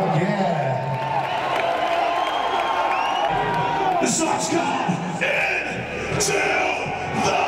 Oh, yeah. The song's called Into the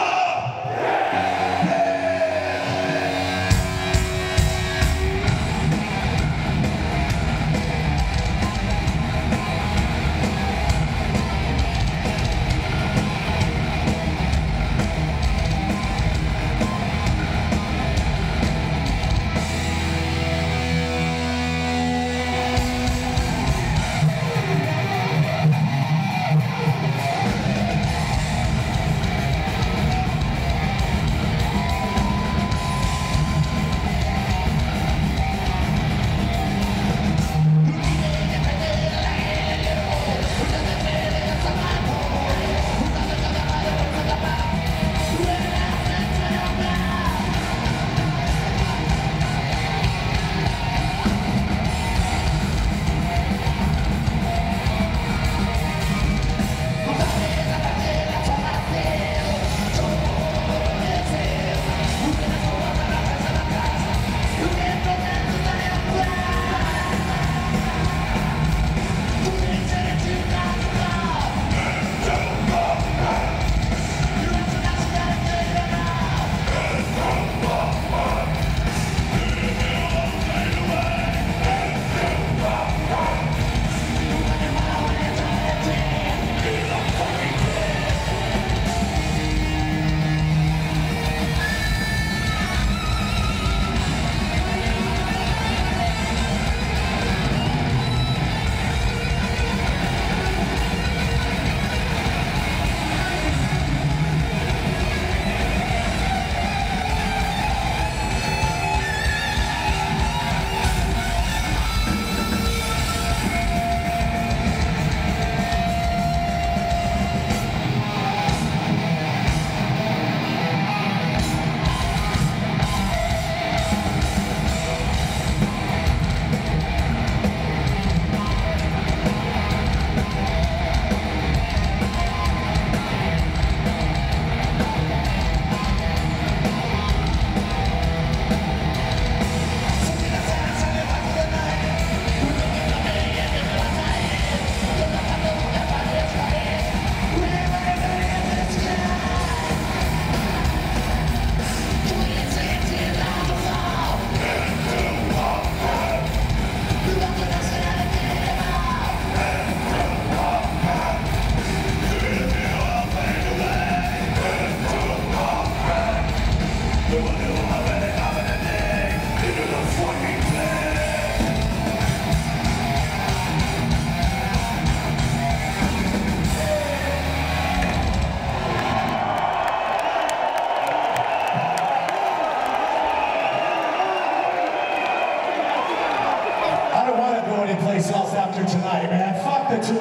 the tour.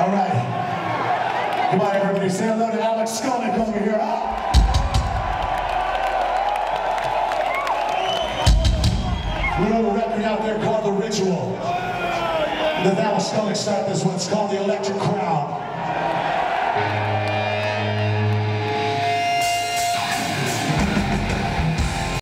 All right. Come on, everybody. Say hello to Alex Skolnick over here. Ah! We have a record out there called The Ritual. The Alex Skolnick started this one. It's called The Electric Crown.